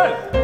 Good.